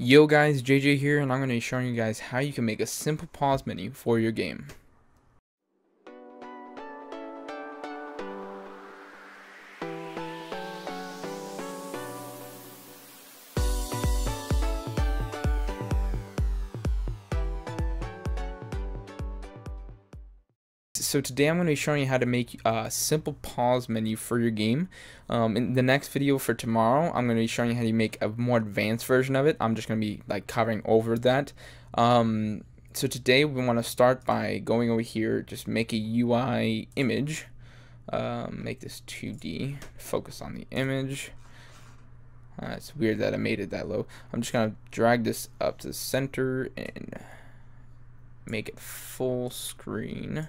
Yo guys, JJ here, and I'm going to be showing you guys how you can make a simple pause menu for your game. So today I'm going to be showing you how to make a simple pause menu for your game. Um, in the next video for tomorrow, I'm going to be showing you how to make a more advanced version of it. I'm just going to be like covering over that. Um, so today we want to start by going over here, just make a UI image. Um, make this 2D, focus on the image. Uh, it's weird that I made it that low. I'm just going to drag this up to the center and make it full screen.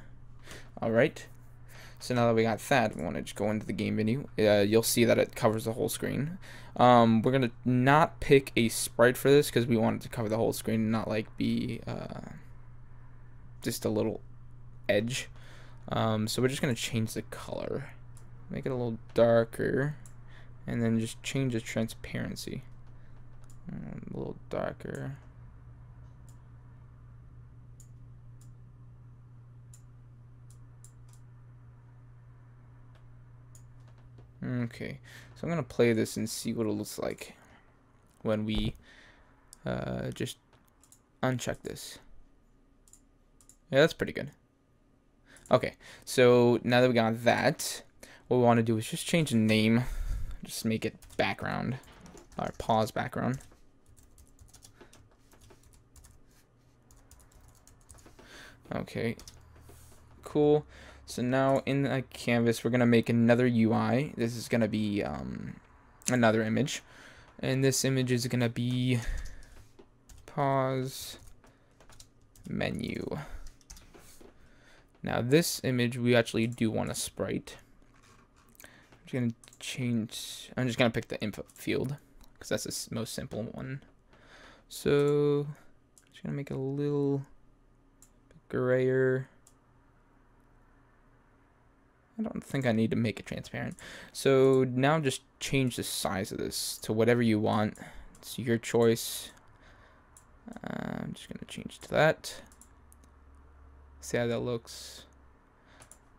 All right. So now that we got that, we want to just go into the game menu. Uh, you'll see that it covers the whole screen. Um, we're going to not pick a sprite for this because we want it to cover the whole screen and not like be uh, just a little edge. Um, so we're just going to change the color. Make it a little darker. And then just change the transparency. Um, a little darker. Okay, so I'm gonna play this and see what it looks like when we uh, just uncheck this. Yeah, that's pretty good. Okay, so now that we got that, what we want to do is just change the name. Just make it background, or pause background. Okay, cool. So now in the canvas, we're going to make another UI. This is going to be um, another image. And this image is going to be pause menu. Now this image, we actually do want a sprite. I'm just going to change, I'm just going to pick the input field because that's the most simple one. So, I'm just going to make it a little grayer. I don't think I need to make it transparent. So now just change the size of this to whatever you want. It's your choice. Uh, I'm just going to change to that. See how that looks.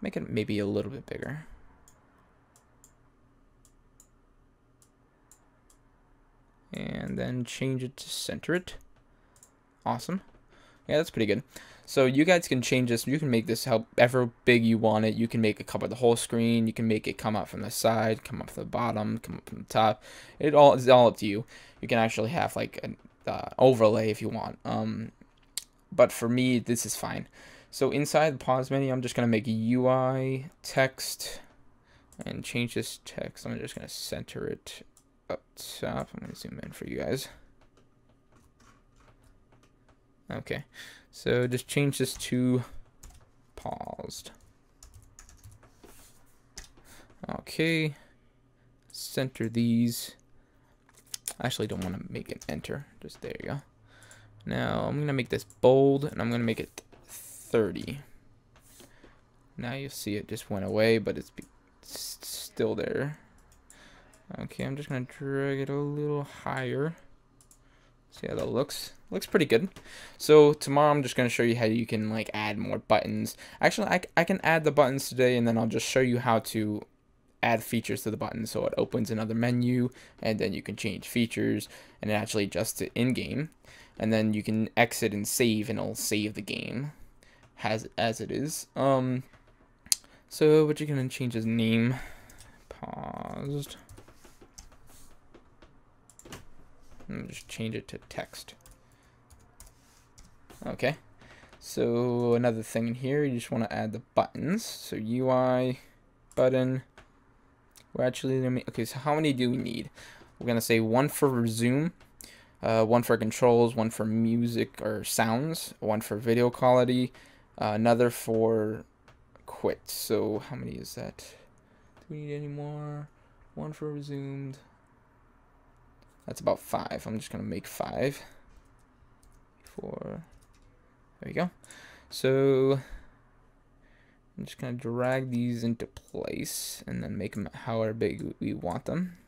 Make it maybe a little bit bigger. And then change it to center it. Awesome. Yeah, that's pretty good. So you guys can change this. You can make this however big you want it. You can make it cover the whole screen. You can make it come out from the side, come up from the bottom, come up from the top. It all is all up to you. You can actually have like an uh, overlay if you want. Um, but for me, this is fine. So inside the pause menu, I'm just gonna make a UI text and change this text. I'm just gonna center it up top. I'm gonna zoom in for you guys. Okay, so just change this to paused. Okay, center these. I actually don't want to make it enter. Just there you go. Now I'm gonna make this bold and I'm gonna make it 30. Now you see it just went away, but it's, it's still there. Okay, I'm just gonna drag it a little higher. See how that looks? Looks pretty good. So tomorrow I'm just going to show you how you can like add more buttons. Actually, I, I can add the buttons today and then I'll just show you how to add features to the button so it opens another menu and then you can change features and actually adjusts it in-game. And then you can exit and save and it'll save the game as, as it is. Um, so what you're to change is name. Paused. Just change it to text. Okay. So another thing in here, you just want to add the buttons. So UI button. We're actually gonna okay. So how many do we need? We're gonna say one for resume, uh, one for controls, one for music or sounds, one for video quality, uh, another for quit. So how many is that? Do we need any more? One for resumed, that's about five. I'm just going to make five. Four. There we go. So I'm just going to drag these into place and then make them however big we want them.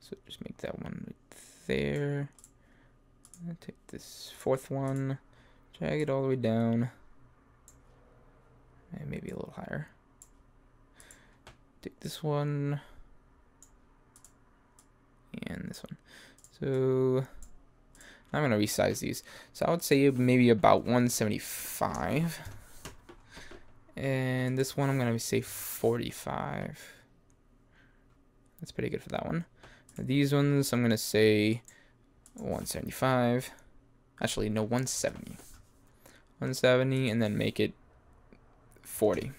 So just make that one right there. take this fourth one, drag it all the way down, and maybe a little higher. Take this one, and this one. So I'm gonna resize these. So I would say maybe about 175. And this one I'm gonna say 45. That's pretty good for that one. These ones I'm gonna say 175. Actually, no, 170. 170 and then make it 40.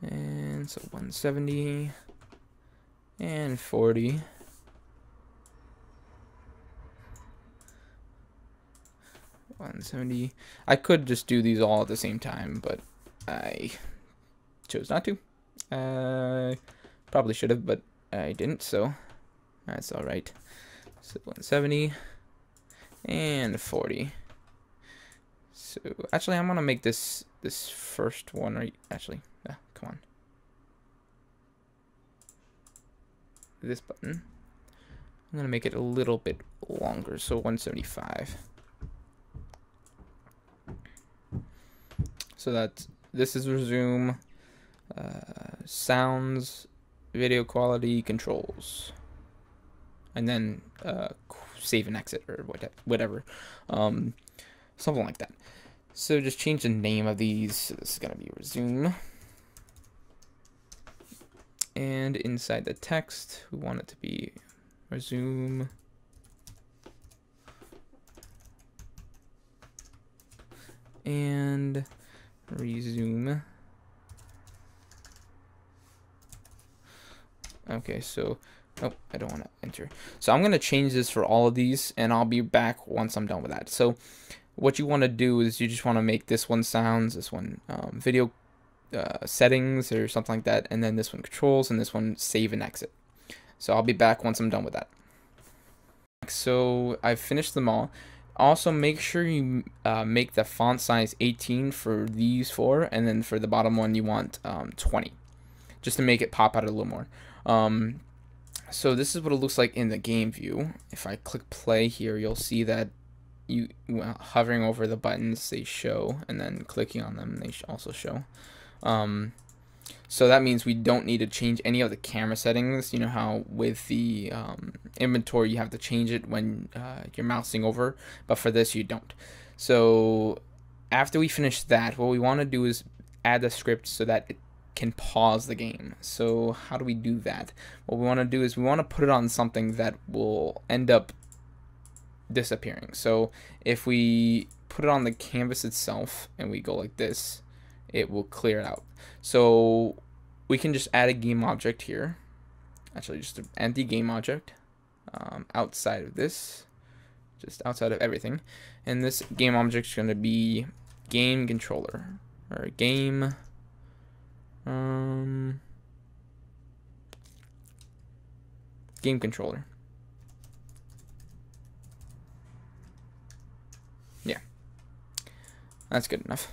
And so 170 and 40. One seventy. I could just do these all at the same time, but I chose not to. I probably should have, but I didn't, so that's all right. So 170 and 40. So actually, I'm gonna make this this first one right. Actually, yeah, come on. This button. I'm gonna make it a little bit longer, so 175. So that this is resume, uh, sounds, video quality, controls, and then uh, save and exit or whatever, um, something like that. So just change the name of these. So this is gonna be resume. And inside the text, we want it to be resume. And resume. Okay, so, oh, I don't want to enter. So I'm going to change this for all of these, and I'll be back once I'm done with that. So what you want to do is you just want to make this one sounds, this one um, video uh, settings or something like that, and then this one controls, and this one save and exit. So I'll be back once I'm done with that. So I've finished them all. Also, make sure you uh, make the font size 18 for these four, and then for the bottom one, you want um, 20, just to make it pop out a little more. Um, so this is what it looks like in the game view. If I click play here, you'll see that you well, hovering over the buttons, they show, and then clicking on them, they also show. Um, so that means we don't need to change any of the camera settings. You know how with the um, inventory you have to change it when uh, you're mousing over, but for this you don't. So after we finish that, what we want to do is add the script so that it can pause the game. So how do we do that? What we want to do is we want to put it on something that will end up disappearing. So if we put it on the canvas itself and we go like this, it will clear it out. So we can just add a game object here. Actually, just an empty game object um, outside of this, just outside of everything. And this game object is going to be game controller or game. Um, game controller. Yeah, that's good enough.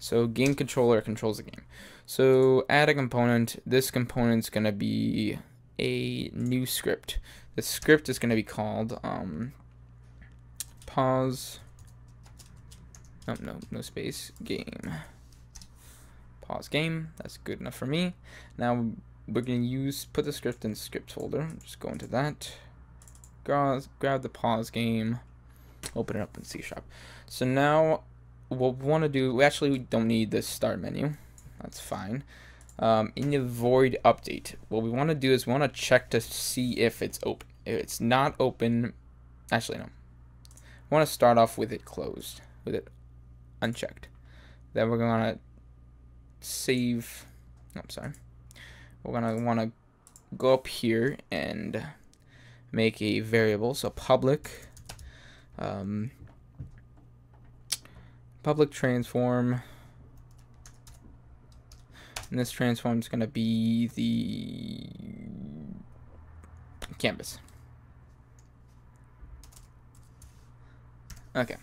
So game controller controls the game. So add a component. This component's going to be a new script. The script is going to be called um, pause. Oh, no, no space. Game. Pause game. That's good enough for me. Now we're going to use put the script in the script folder. Just go into that. Grab, grab the pause game. Open it up in C sharp. So now what we want to do, we actually we don't need the start menu. That's fine. Um, in the void update, what we want to do is we want to check to see if it's open. If it's not open, actually no. We want to start off with it closed, with it unchecked. Then we're going to save, oh, I'm sorry. We're going to want to go up here and make a variable. So public um, public transform. And this transform is going to be the canvas. Okay.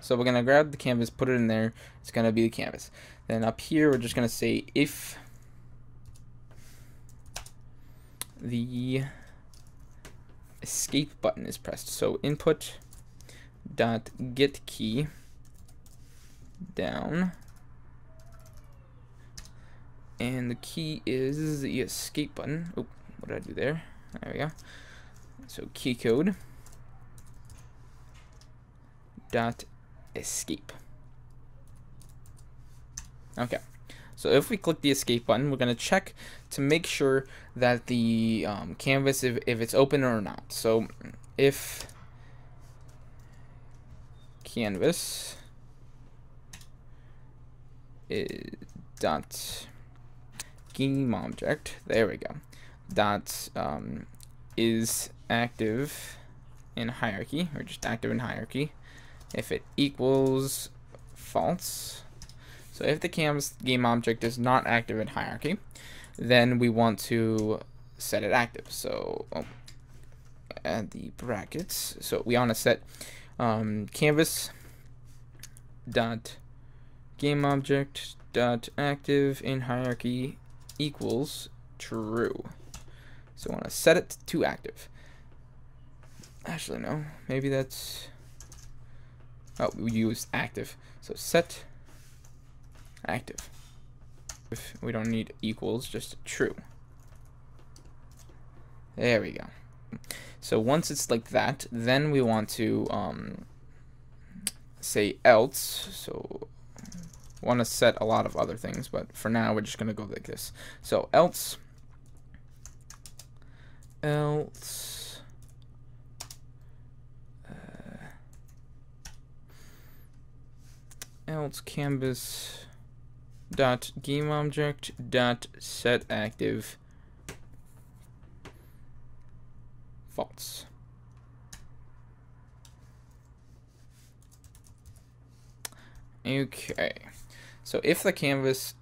So we're going to grab the canvas, put it in there. It's going to be the canvas. Then up here, we're just going to say if the escape button is pressed. So input dot get key down and the key is the escape button. Oh, what did I do there? There we go. So key code dot escape. Okay. So if we click the escape button, we're going to check to make sure that the um, canvas, if, if it's open or not. So if canvas is dot game object, there we go, dot um, is active in hierarchy, or just active in hierarchy, if it equals false, so if the canvas game object is not active in hierarchy, then we want to set it active. So oh, add the brackets. So we want to set um, canvas dot game object dot active in hierarchy equals true. So I want to set it to active. Actually, no. Maybe that's... Oh, we used active. So set active. If we don't need equals, just true. There we go. So once it's like that, then we want to um, say else. So want to set a lot of other things, but for now we're just going to go like this. So else, else, uh, else canvas dot game object dot set active false. Okay, so if the canvas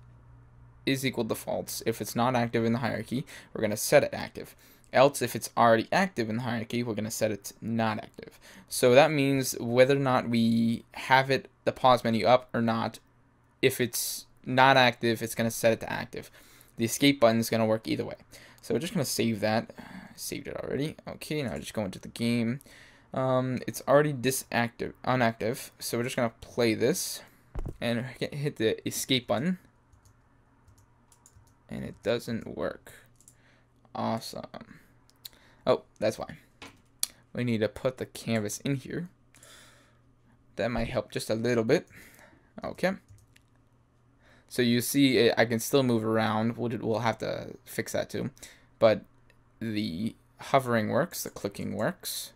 is equal to false, if it's not active in the hierarchy, we're going to set it active. Else, if it's already active in the hierarchy, we're going to set it not active. So that means whether or not we have it, the pause menu up or not, if it's not active, it's going to set it to active. The escape button is going to work either way. So we're just going to save that. Saved it already. Okay, now just go into the game. Um, it's already disactive, unactive. So we're just going to play this and hit the escape button. And it doesn't work. Awesome. Oh, that's why. We need to put the canvas in here. That might help just a little bit. Okay. So you see, it, I can still move around. We'll, we'll have to fix that too. But the hovering works, the clicking works.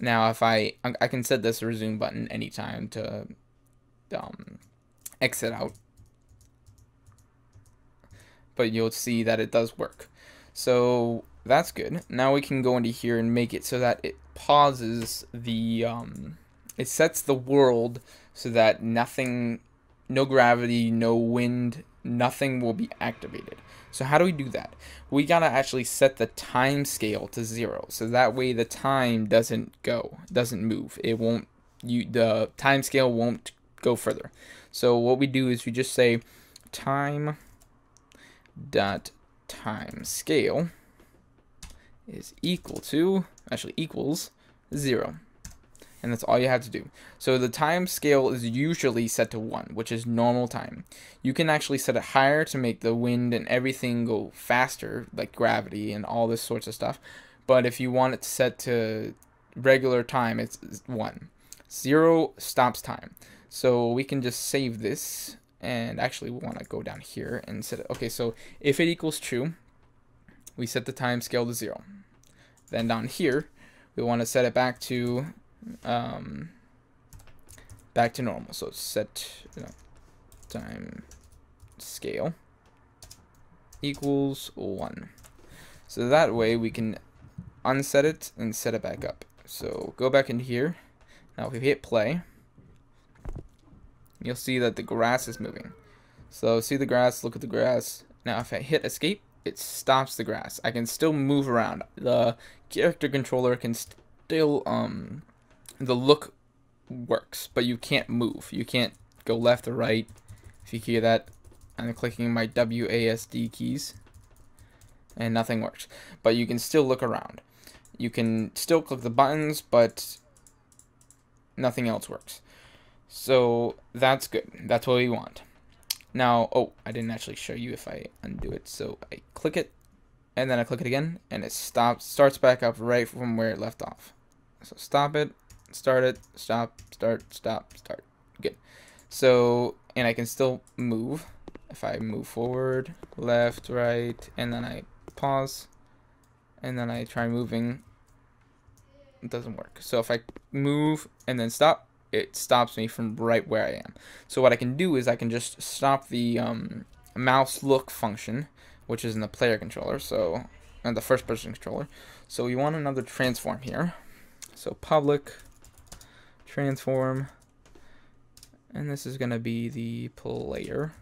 Now, if I, I can set this resume button anytime to um, exit out. But you'll see that it does work. So that's good. Now we can go into here and make it so that it pauses the, um, it sets the world so that nothing no gravity, no wind, nothing will be activated. So how do we do that? We gotta actually set the time scale to zero, so that way the time doesn't go, doesn't move. It won't, you the time scale won't go further. So what we do is we just say time dot time scale is equal to, actually equals zero and that's all you have to do. So the time scale is usually set to 1, which is normal time. You can actually set it higher to make the wind and everything go faster, like gravity and all this sorts of stuff. But if you want it set to regular time, it's 1. 0 stops time. So we can just save this, and actually we want to go down here and set it. Okay, so if it equals true, we set the time scale to 0. Then down here, we want to set it back to um, back to normal. So set you know, time scale equals 1. So that way we can unset it and set it back up. So go back in here. Now if we hit play, you'll see that the grass is moving. So see the grass, look at the grass. Now if I hit escape, it stops the grass. I can still move around. The character controller can still um the look works, but you can't move. You can't go left or right. If you hear that, I'm clicking my WASD keys and nothing works. But you can still look around. you can still click the buttons, but nothing else works. So that's good. That's what we want. Now, oh, I didn't actually show you if I undo it. So I click it, and then I click it again, and it stops, starts back up right from where it left off. So stop it, start it, stop, start, stop, start. Good. So, and I can still move. If I move forward, left, right, and then I pause, and then I try moving, it doesn't work. So if I move and then stop, it stops me from right where I am. So what I can do is I can just stop the um, mouse look function, which is in the player controller, so and the first person controller. So we want another transform here. So public transform, and this is gonna be the player.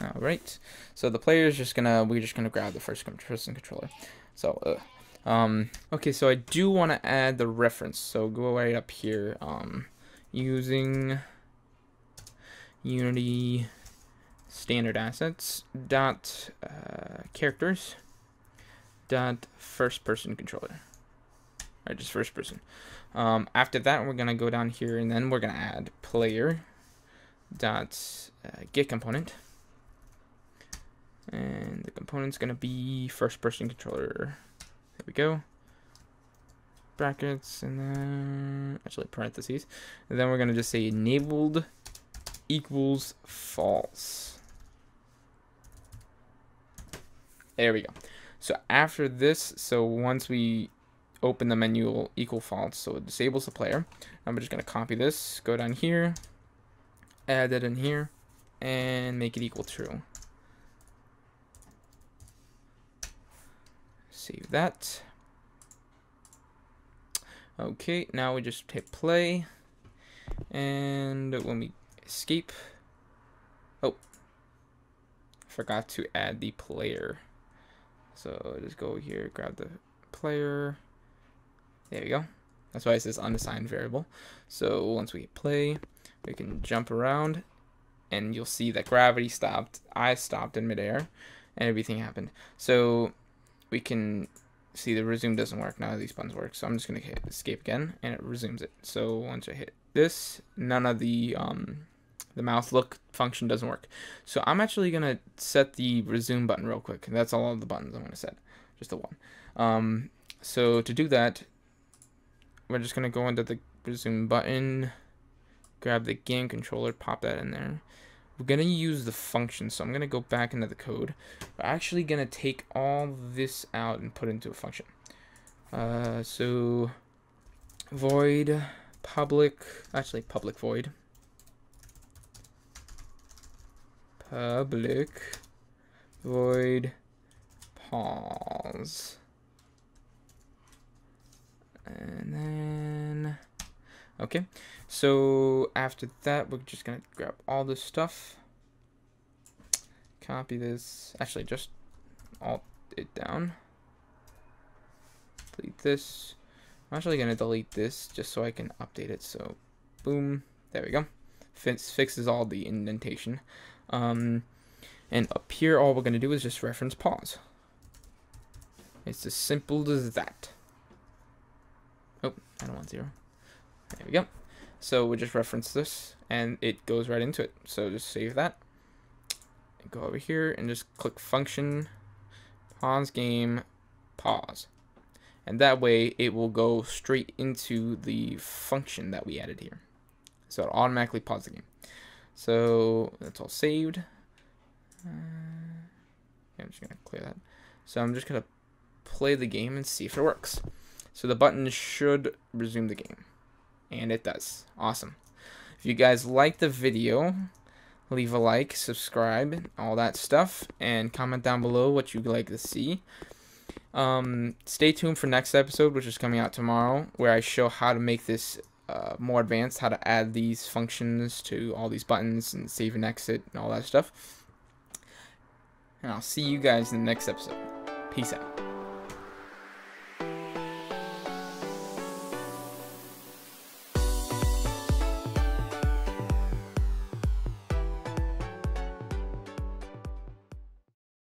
All right, so the player is just gonna we're just gonna grab the first person controller. So, uh, um, okay, so I do want to add the reference. So go right up here, um, using Unity standard assets dot uh, characters dot first person controller. Or just first person. Um, after that, we're gonna go down here and then we're gonna add player dot uh, get component and the component's going to be first person controller. We go. Brackets and then actually parentheses. And then we're going to just say enabled equals false. There we go. So after this, so once we open the menu equal false, so it disables the player. I'm just going to copy this, go down here, add it in here, and make it equal true. Save that. Okay, now we just hit play. And when we escape, oh, forgot to add the player. So just go here, grab the player. There we go. That's why it says unassigned variable. So once we play, we can jump around and you'll see that gravity stopped. I stopped in midair and everything happened. So we can see the resume doesn't work. None of these buttons work. So I'm just going to hit escape again and it resumes it. So once I hit this, none of the um, the mouse look function doesn't work. So I'm actually going to set the resume button real quick. That's all of the buttons I'm going to set. Just the one. Um, so to do that, we're just going to go into the resume button, grab the game controller, pop that in there. We're going to use the function, so I'm going to go back into the code. We're actually going to take all this out and put it into a function. Uh, so void public, actually public void. Public void pause. And then, okay. So after that, we're just gonna grab all this stuff, copy this, actually just alt it down, delete this. I'm actually gonna delete this just so I can update it. So boom, there we go. Fix, fixes all the indentation. Um, and up here, all we're gonna do is just reference pause. It's as simple as that. Oh, I don't want zero. There we go. So we just reference this and it goes right into it. So just save that. Go over here and just click function, pause game, pause. And that way it will go straight into the function that we added here. So it'll automatically pause the game. So that's all saved. Uh, I'm just to clear that. So I'm just going to play the game and see if it works. So the button should resume the game and it does. Awesome. If you guys like the video, leave a like, subscribe, all that stuff, and comment down below what you'd like to see. Um, stay tuned for next episode, which is coming out tomorrow, where I show how to make this uh, more advanced, how to add these functions to all these buttons and save and exit and all that stuff. And I'll see you guys in the next episode. Peace out.